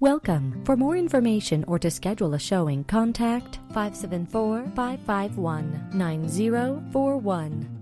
Welcome. For more information or to schedule a showing, contact 574 551 9041.